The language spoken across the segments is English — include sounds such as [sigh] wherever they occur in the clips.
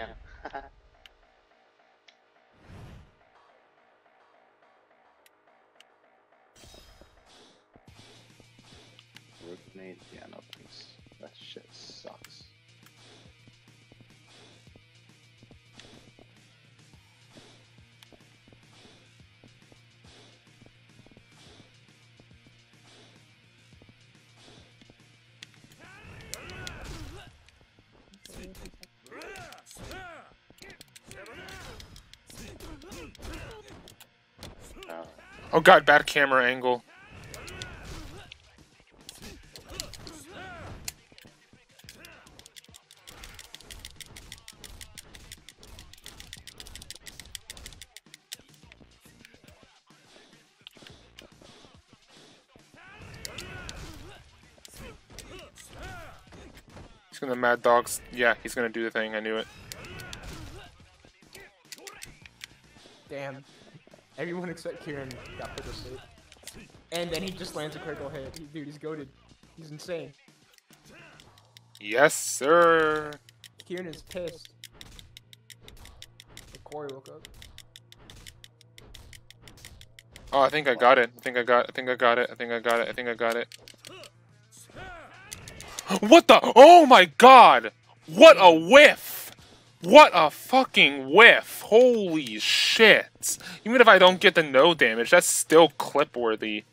can. Root grenade? Yeah, [laughs] no thanks. That shit sucks. Oh god, bad camera angle. He's gonna mad dogs. Yeah, he's gonna do the thing. I knew it. Damn. Everyone except Kieran got put to sleep. And then he just lands a critical hit. He- Dude, he's goaded. He's insane. Yes, sir. Kieran is pissed. But Corey woke up. Oh, I think I got it. I think I got. I think I got it. I think I got it. I think I got it. [gasps] What the? Oh my god! What a whiff! What a fucking whiff! Holy shit! Even if I don't get the no damage, that's still clip worthy.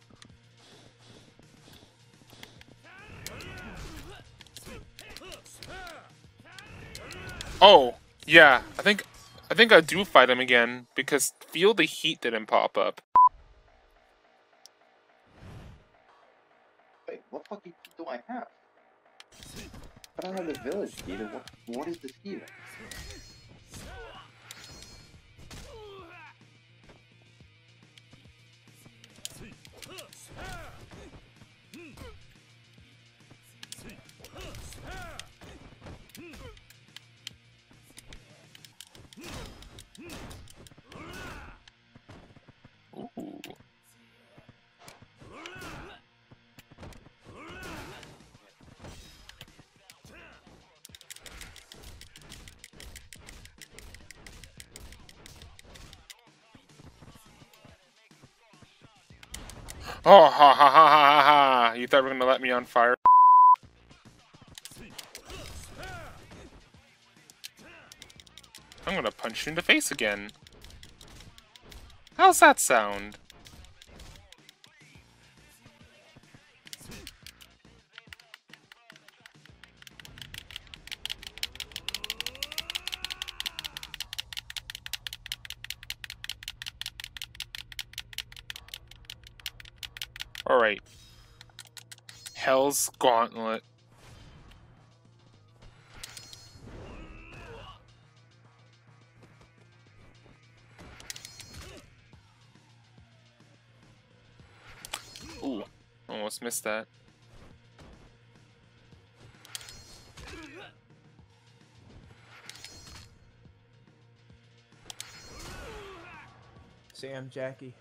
Oh, yeah. I think I think I do fight him again because feel the heat didn't pop up. wait, what fucking do I have? I don't have the village then What, what is this key Oh ha ha ha ha ha ha! You thought you were gonna let me on fire? I'm gonna punch you in the face again. How's that sound? Alright. Hell's Gauntlet. Ooh, almost missed that. Sam, Jackie,